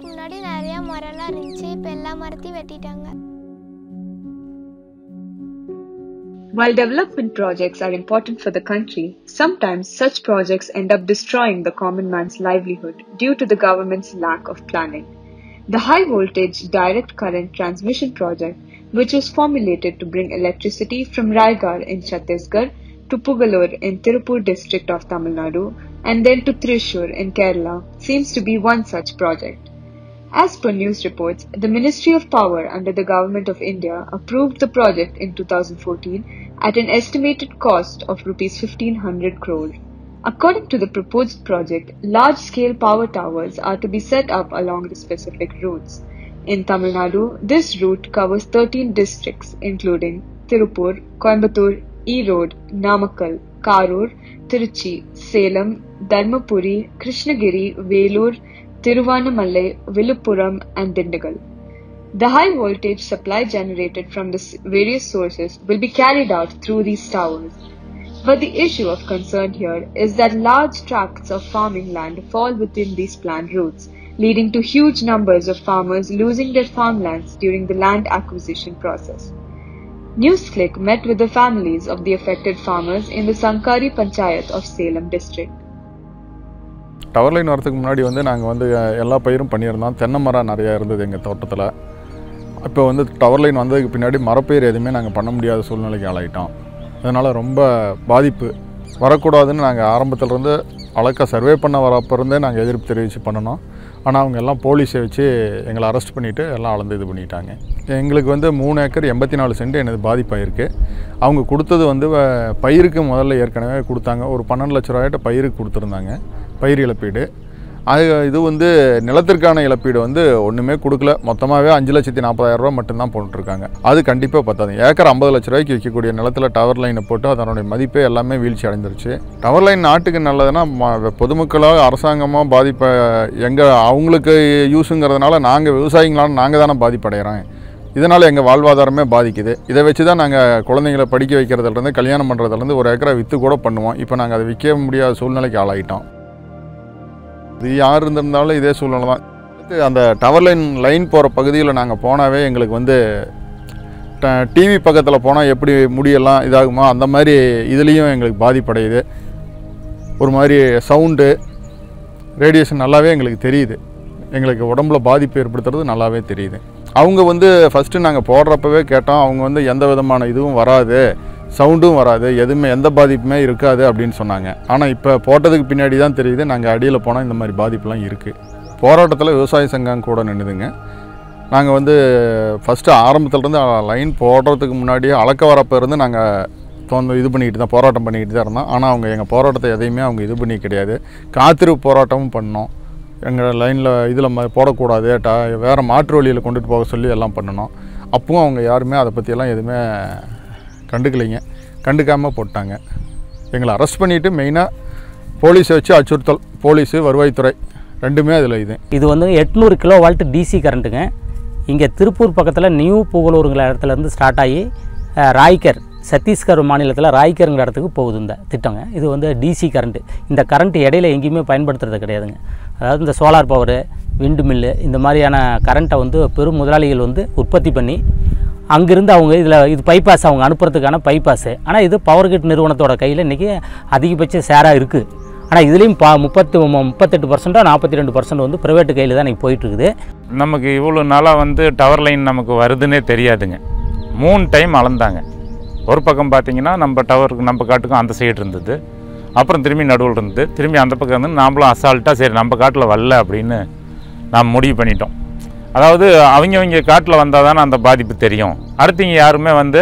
வருஷத்துக்கு முன்னாடி நிறையா மரம்லாம் இருந்துச்சு இப்போ எல்லா மரத்தையும் வெட்டிட்டாங்க While development projects are important for the country, sometimes such projects end up destroying the common man's livelihood due to the government's lack of planning. The high voltage direct current transmission project, which was formulated to bring electricity from Raigarh in Chhattisgarh to Pugalur in Tirupur district of Tamil Nadu and then to Thrissur in Kerala, seems to be one such project. As per news reports, the Ministry of Power under the Government of India approved the project in 2014 at an estimated cost of rupees 1500 crore. According to the proposed project, large-scale power towers are to be set up along the specific routes. In Tamil Nadu, this route covers 13 districts including Tirupur, Coimbatore, Erode, Namakkal, Karur, Tiruchi, Salem, Dharmapuri, Krishnagiri, Velur, Tiruvannamalai, and Dindigal. The high voltage supply generated from the various sources will be carried out through these towers. But the issue of concern here is that large tracts of farming land fall within these planned routes, leading to huge numbers of farmers losing their farmlands during the land acquisition process. NewsClick met with the families of the affected farmers in the Sankari Panchayat of Salem district. Tower line வரதுக்கு முன்னாடி வந்து நாங்கள் வந்து எல்லா பயிரும் பண்ணியிருந்தோம். தென்னை மரம் நிறையா இருந்தது எங்கள் தோட்டத்தில். இப்போ வந்து டவர் லைன் வந்ததுக்கு பின்னாடி மரப்பயிர் எதுவுமே நாங்கள் பண்ண முடியாத சூழ்நிலைக்கு ஆளாயிட்டோம். அதனால் ரொம்ப பாதிப்பு. வரக்கூடாதுன்னு நாங்கள் ஆரம்பத்துலேருந்து அழக்க சர்வே பண்ண வரப்போ இருந்தே நாங்கள் எதிர்ப்பு தெரிவித்து பண்ணினோம் ஆனால் அவங்க எல்லாம் போலீஸை வச்சு எங்களை அரெஸ்ட் பண்ணிவிட்டு எல்லாம் அளந்து இது பண்ணிட்டாங்க. எங்களுக்கு வந்து மூணு ஏக்கர் எண்பத்தி நாலு சென்ட் எனது பாதிப்பாயிருக்கு. அவங்க கொடுத்தது வந்து வ- பயிருக்கு முதல்ல ஏற்கனவே கொடுத்தாங்க. ஒரு பன்னெண்டு லட்ச ரூபாய்கிட்ட பயிருக்கு கொடுத்துருந்தாங்க. பயிர் இழப்பீடு. அது இது வந்து நிலத்திற்கான இழப்பீடு வந்து ஒன்றுமே கொடுக்கல. மொத்தமாகவே அஞ்சு லட்சத்தி நாற்பதாயிரம் ரூபா மட்டும்தான் போட்டுருக்காங்க. அது கண்டிப்பாக பத்தாது. ஏக்கர் ஐம்பது லட்ச ரூபாய்க்கு விற்கக்கூடிய நிலத்தில் டவர் லைனை போட்டு அதனுடைய மதிப்பே எல்லாமே வீழ்ச்சி அடைந்துருச்சு டவர் லைன் நாட்டுக்கு நல்லதுன்னா ம- பொதுமக்களாக அரசாங்கமாக பாதிப்பை எங்கள் அவங்களுக்கு யூஸுங்கிறதுனால நாங்கள் விவசாயிங்களான நாங்கள் தானே பாதிப்படைகிறோம் இதனால் எங்கள் வாழ்வாதாரமே பாதிக்குது. இதை வச்சு தான் நாங்கள் குழந்தைங்களை படிக்க வைக்கிறதுலேருந்து கல்யாணம் பண்ணுறதுலேருந்து ஒரு ஏக்கரை விற்று கூட பண்ணுவோம். இப்போ நாங்கள் அதை விற்க முடியாத சூழ்நிலைக்கு ஆளாயிட்டோம். இது யார் இருந்திருந்தாலும் இதே சூழ்நிலை தான். அடுத்து அந்த டவர் லைன் லைன் போகிற பகுதியில் நாங்கள் போனாவே எங்களுக்கு வந்து டிவி பக்கத்தில் போனால் எப்படி முடியெல்லாம் இதாகுமா அந்த மாதிரி இதுலேயும் எங்களுக்கு பாதிப்படையுது. ஒரு மாதிரி சவுண்டு ரேடியேஷன் நல்லாவே எங்களுக்கு தெரியுது. எங்களுக்கு உடம்புல பாதிப்பு ஏற்படுத்துறது நல்லாவே தெரியுது. அவங்க வந்து ஃபஸ்ட்டு நாங்கள் போடுறப்பவே கேட்டோம். அவங்க வந்து எந்த விதமான இதுவும் வராது. சவுண்டும் வராது எதுவுமே எந்த பாதிப்புமே இருக்காது அப்படின்னு சொன்னாங்க. ஆனால் இப்போ போட்டதுக்கு பின்னாடி தான் தெரியுது நாங்கள் அடியில் போனால் இந்த மாதிரி பாதிப்புலாம் இருக்குது போராட்டத்தில் விவசாய சங்கம் கூட நின்றுதுங்க நாங்கள் வந்து ஃபஸ்ட்டு ஆரம்பத்துலேருந்து லைன் போடுறதுக்கு முன்னாடியே அளக்க வரப்போ இருந்து நாங்கள் தோந்து இது பண்ணிக்கிட்டு தான் போராட்டம் பண்ணிக்கிட்டு தான் இருந்தோம். ஆனால் அவங்க எங்கள் போராட்டத்தை எதையுமே அவங்க இது பண்ணி கிடையாது. காத்திருப்பு போராட்டமும் பண்ணோம். எங்கள் லைனில் இதில் ம போடக்கூடாது டா வேறு மாற்று வழியில் கொண்டுட்டு போக சொல்லி எல்லாம் பண்ணணும் அப்பவும் அவங்க யாருமே அதை பற்றியெல்லாம் எதுவுமே கண்டுக்கலைங்க. கண்டுக்காமல் போட்டாங்க. எங்களை அரெஸ்ட் பண்ணிவிட்டு மெயினாக போலீஸை வச்சு அச்சுறுத்தல். போலீஸு வருவாய்த்துறை ரெண்டுமே அதில் இது. இது வந்து எட்நூறு கிலோ வால்ட் டிசி கரண்ட்டுங்க இங்கே திருப்பூர் பக்கத்தில் நியூ புகழூருங்கிற இடத்துலேருந்து ஸ்டார்ட் ஆகி ராய்கர் சத்தீஸ்கர் மாநிலத்தில் ராய்கருங்கிற இடத்துக்கு போகுது இந்த திட்டங்க. இது வந்து டிசி கரண்ட்டு இந்த கரண்ட் இடையில எங்கேயுமே பயன்படுத்துறது கிடையாதுங்க. அதாவது இந்த சோலார் பவரு விண்டு மில்லு இந்த மாதிரியான கரண்ட்டை வந்து பெரும் முதலாளிகள் வந்து உற்பத்தி பண்ணி அங்கேருந்து அவங்க இதில் இது பைபாஸ் அவங்க அனுப்புறதுக்கான பைபாஸு ஆனால் இது பவர் கிட் நிறுவனத்தோட கையில் இன்றைக்கி அதிகபட்ச ஷேராக இருக்குது ஆனால் இதுலேயும் பா முப்பத்து முப்பத்தெட்டு பர்சன்ட்டாக நாற்பத்தி ரெண்டு பர்சன்ட் வந்து ப்ரைவேட்டு கையில் தான் இன்றைக்கி போயிட்டுருக்குது. நமக்கு இவ்வளோ நாளாக வந்து டவர் லைன் நமக்கு வருதுன்னே தெரியாதுங்க. மூணு டைம் அளந்தாங்க. ஒரு பக்கம் பார்த்தீங்கன்னா நம்ம டவருக்கு நம்ம காட்டுக்கும் அந்த சைடு இருந்தது. அப்புறம் திரும்பி நடுவில் இருந்தது. திரும்பி அந்த பக்கம் இருந்து நாமளும் அசால்ட்டாக சரி நம்ம காட்டில் வரல அப்படின்னு நாம் முடிவு பண்ணிட்டோம். அதாவது அவங்கவங்க காட்டில் வந்தால் தானே அந்த பாதிப்பு தெரியும். அடுத்தவங்க யாருமே வந்து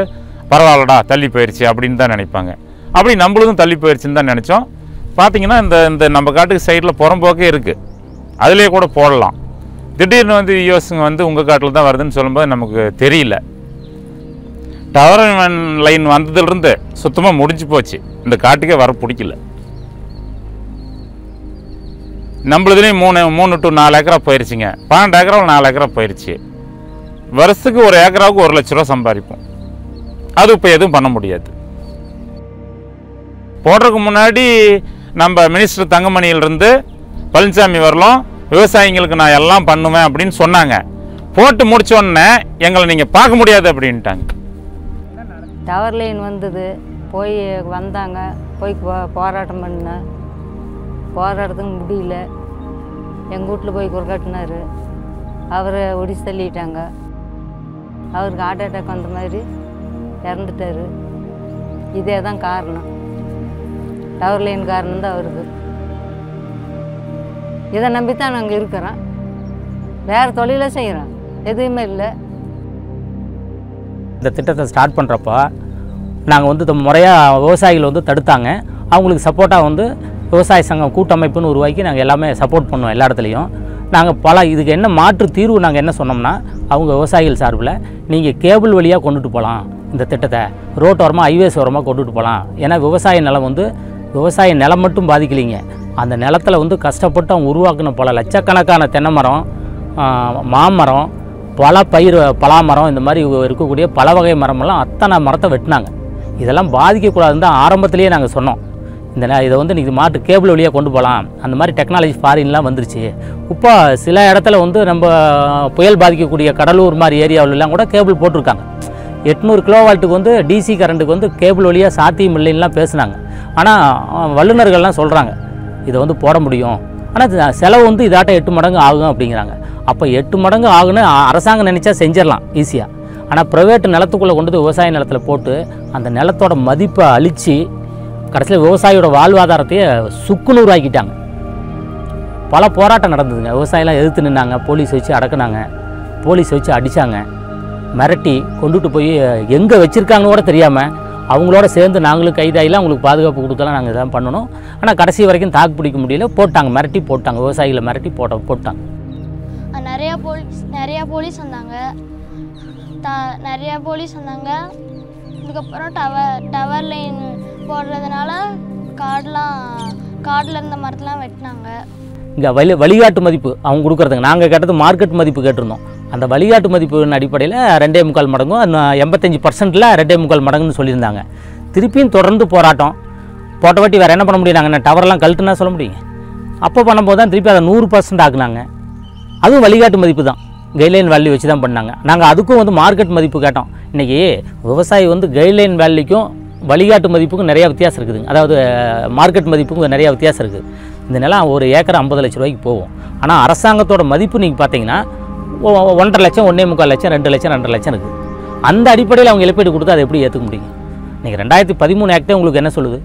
பரவாயில்லடா தள்ளி போயிடுச்சு அப்படின்னு தான் நினைப்பாங்க. அப்படி நம்மளுக்கும் தள்ளி போயிடுச்சுன்னு தான் நினச்சோம். பார்த்தீங்கன்னா இந்த இந்த நம்ம காட்டுக்கு சைடில் புறம்போக்கே இருக்குது அதுலேயே கூட போடலாம். திடீர்னு வந்து யூஎஸ்ங்க வந்து உங்கள் காட்டில் தான் வருதுன்னு சொல்லும்போது நமக்கு தெரியல. டவர் லைன் வந்ததுலேருந்து சுத்தமாக முடிஞ்சு போச்சு. இந்த காட்டுக்கே வர பிடிக்கல. நம்மளதுலேயும் மூணு மூணு டு நாலு ஏக்கரா போயிடுச்சுங்க பன்னெண்டு ஏக்கரா நாலு ஏக்கரா போயிடுச்சு வருஷத்துக்கு ஒரு ஏக்கராவுக்கு ஒரு லட்ச ரூபா சம்பாதிப்போம். அது இப்போ எதுவும் பண்ண முடியாது. போடுறதுக்கு முன்னாடி நம்ம மினிஸ்டர் தங்கமணியிலிருந்து பழனிசாமி வரலாம் விவசாயிங்களுக்கு நான் எல்லாம் பண்ணுவேன் அப்படின்னு சொன்னாங்க. போட்டு முடிச்சோடனே எங்களை நீங்கள் பார்க்க முடியாது அப்படின்ட்டாங்க. டவர் லைன் வந்தது போய் வந்தாங்க போய் போ- போராட்டம் பண்ணேன். போராட்டத்துக்கு முடியல. எங்கள் வீட்டில் போய் குறுக்காட்டினார் அவரை ஒடிச்சு தள்ளிட்டாங்க. அவருக்கு ஹார்ட் அட்டாக் வந்த மாதிரி இறந்துட்டார். இதே தான் காரணம். டவர் லைன் காரணம் தான் அவருக்கு. இதை நம்பி தான் நாங்கள் இருக்கிறோம் வேறு தொழிலை செய்கிறோம் எதுவுமே இல்லை. இந்த திட்டத்தை ஸ்டார்ட் பண்ணுறப்போ நாங்கள் வந்து முறையாக விவசாயிகள் வந்து தடுத்தாங்க. அவங்களுக்கு சப்போர்ட்டாக வந்து விவசாய சங்கம் கூட்டமைப்புன்னு உருவாக்கி நாங்கள் எல்லாமே சப்போர்ட் பண்ணுவோம் எல்லா இடத்துலையும். நாங்கள் பல இதுக்கு என்ன மாற்று தீர்வு நாங்கள் என்ன சொன்னோம்னா அவங்க விவசாயிகள் சார்பில் நீங்கள் கேபிள் வழியாக கொண்டுட்டு போகலாம் இந்த திட்டத்தை. ரோட்டோரமாக ஹைவேஸ் ஓரமாக கொண்டுட்டு போகலாம் ஏன்னா விவசாய நிலம் வந்து விவசாய நிலம் மட்டும் பாதிக்கலைங்க. அந்த நிலத்தில் வந்து கஷ்டப்பட்டு அவங்க உருவாக்கின பல லட்சக்கணக்கான தென்னை மரம் மாமரம் பல பயிர் பலாமரம் இந்த மாதிரி இருக்கக்கூடிய பல வகை மரமெல்லாம் அத்தனை மரத்தை வெட்டினாங்க. இதெல்லாம் பாதிக்கக்கூடாதுன்னு தான் ஆரம்பத்திலேயே நாங்கள் சொன்னோம். இந்த இதை வந்து இன்றைக்கி மாட்டு கேபிள் வழியாக கொண்டு போகலாம் அந்த மாதிரி டெக்னாலஜி ஃபாரின்லாம் வந்துருச்சு. இப்போ சில இடத்துல வந்து நம்ம புயல் பாதிக்கக்கூடிய கடலூர் மாதிரி ஏரியாவிலலாம் கூட கேபிள் போட்டிருக்காங்க. எட்நூறு கிலோ வால்ட்டுக்கு வந்து டிசி கரண்ட்டுக்கு வந்து கேபிள் வழியாக சாத்தியம் இல்லைன்னா பேசுனாங்க. ஆனால் வல்லுநர்கள்லாம் சொல்கிறாங்க இதை வந்து போட முடியும். ஆனால் செலவு வந்து இதாட்ட எட்டு மடங்கு ஆகும் அப்படிங்கிறாங்க. அப்போ எட்டு மடங்கு ஆகுன்னு அரசாங்கம் நினச்சா செஞ்சிடலாம் ஈஸியாக ஆனால் ப்ரைவேட் நிலத்துக்குள்ளே கொண்டு வந்து விவசாய நிலத்தில் போட்டு அந்த நிலத்தோட மதிப்பை அழித்து கடைசியில் விவசாயியோட வாழ்வாதாரத்தையே சுக்குநூறாக்கிட்டாங்க. பல போராட்டம் நடந்ததுங்க. விவசாயிலாம் எதிர்த்து நின்னாங்க. போலீஸ் வச்சு அடக்குனாங்க. போலீஸ் வச்சு அடித்தாங்க மிரட்டி கொண்டுட்டு போய் எங்கே வச்சுருக்காங்கன்னு கூட தெரியாமல் அவங்களோட சேர்ந்து நாங்களும் கைதாயிலாம் அவங்களுக்கு பாதுகாப்பு கொடுக்கலாம் நாங்கள் இதான் பண்ணணும். ஆனால் கடைசி வரைக்கும் தாக்கு பிடிக்க முடியல. போட்டாங்க. மிரட்டி போட்டாங்க. விவசாயிகளை மிரட்டி போட்ட போட்டாங்க. நிறையா போலீஸ் நிறையா போலீஸ் வந்தாங்க. த நிறையா போலீஸ் வந்தாங்க. அதுக்கப்புறம் டவர் டவர் லைன் போடுறதுனால காடெலாம் காடில் இருந்த மரத்தெலாம் வெட்டினாங்க. இங்கே வழி வழிகாட்டு மதிப்பு அவங்க கொடுக்குறதுங்க. நாங்கள் கேட்டது மார்க்கெட் மதிப்பு கேட்டிருந்தோம். அந்த வழிகாட்டு மதிப்பின் அடிப்படையில் ரெண்டே முக்கால் மடங்கும் எண்பத்தஞ்சு பர்சன்ட்டில் ரெண்டே முக்கால் மடங்குன்னு சொல்லியிருந்தாங்க. திருப்பியும் தொடர்ந்து போராட்டம். போட்ட வாட்டி வேறு என்ன பண்ண முடியும்? நாங்கள் டவர்லாம் கழட்டுனா சொல்ல முடியுங்க அப்போ பண்ணும்போது தான் திருப்பி அதை நூறு பர்சன்ட் ஆக்குனாங்க. அதுவும் வழிகாட்டு மதிப்பு தான். கைட்லைன் வேல்யூ வச்சு தான் பண்ணாங்க. நாங்கள் அதுக்கும் வந்து மார்க்கெட் மதிப்பு கேட்டோம். இன்றைக்கி விவசாயி வந்து கைட்லைன் வேல்யூக்கும் வழிகாட்டு மதிப்புக்கும் நிறையா வித்தியாசம் இருக்குதுங்க. அதாவது மார்க்கெட் மதிப்புக்கும் நிறையா வித்தியாசம் இருக்குது இந்த நிலம் ஒரு ஏக்கர் ஐம்பது லட்ச ரூபாய்க்கு போகும். ஆனால் அரசாங்கத்தோட மதிப்பு நீங்கள் பார்த்தீங்கன்னா ஒன்றரை லட்சம் ஒன்றே முக்கால் லட்சம் ரெண்டு லட்சம் ரெண்டரை லட்சம் இருக்குது அந்த அடிப்படையில் அவங்க இழப்பீடு கொடுத்து அதை எப்படி ஏற்றுக்க முடியும்? நீங்கள் ரெண்டாயிரத்தி பதிமூணு ஆக்டே உங்களுக்கு என்ன சொல்லுது?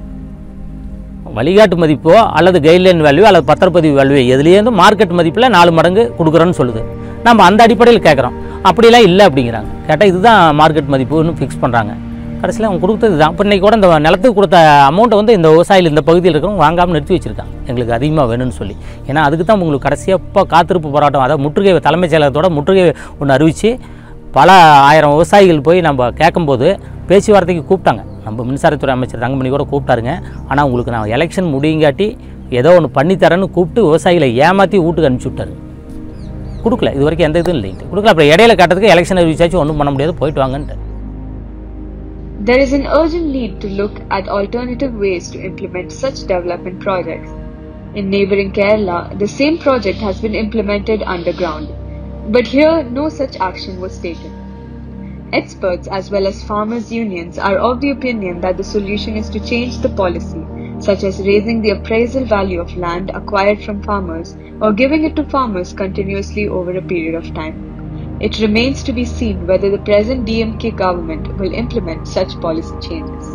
வழிகாட்டு மதிப்போ அல்லது கைட்லைன் வேல்யூ அல்லது பத்திரப்பதிவு வேல்யூ எதுலேருந்து மார்க்கெட் மதிப்பில் நாலு மடங்கு கொடுக்குறோன்னு சொல்லுது. நம்ம அந்த அடிப்படையில் கேட்குறோம் அப்படிலாம் இல்லை அப்படிங்கிறாங்க. கேட்டால் இதுதான் மார்க்கெட் மதிப்புன்னு ஃபிக்ஸ் பண்ணுறாங்க கடைசியில் அவங்க கொடுத்தது தான். இப்போ இன்றைக்கி கூட இந்த நிலத்துக்கு கொடுத்த அமௌண்ட்டை வந்து இந்த விவசாயிகள் இந்த பகுதியில் இருக்கிறவங்க வாங்காமல் நிறுத்தி வச்சுருக்காங்க. எங்களுக்கு அதிகமாக வேணும்னு சொல்லி. ஏன்னா அதுக்கு தான் உங்களுக்கு கடைசியாக இப்போ காத்திருப்பு போராட்டம் அதாவது முற்றுகை தலைமைச் செயலகத்தோட முற்றுகை ஒன்று அறிவித்து பல ஆயிரம் விவசாயிகள் போய் நம்ம கேட்கும்போது பேச்சுவார்த்தைக்கு கூப்பிட்டாங்க. நம்ம மின்சாரத்துறை அமைச்சர் தங்கமணி கூட கூப்பிட்டாருங்க. ஆனால் உங்களுக்கு நான் எலெக்ஷன் முடியுங்காட்டி ஏதோ ஒன்று பண்ணித்தரேன்னு கூப்பிட்டு விவசாயிகளை ஏமாற்றி வீட்டுக்கு அனுப்பிச்சி விட்டாரு. கொடுக்கல. இது வரைக்கும் எந்த இதுவும் இல்லைங்க கொடுக்கல. அப்புறம் இடையில கட்டத்துக்கு எலெக்ஷன் அறிவிச்சாச்சும் ஒன்றும் பண்ண முடியாது. போயிட்டு வாங்கன்ட்டு. There is an urgent need to look at alternative ways to implement such development projects. In neighboring Kerala, the same project has been implemented underground, but here no such action was taken. Experts as well as farmers' unions are of the opinion that the solution is to change the policy, such as raising the appraisal value of land acquired from farmers or giving it to farmers continuously over a period of time. It remains to be seen whether the present DMK government will implement such policy changes.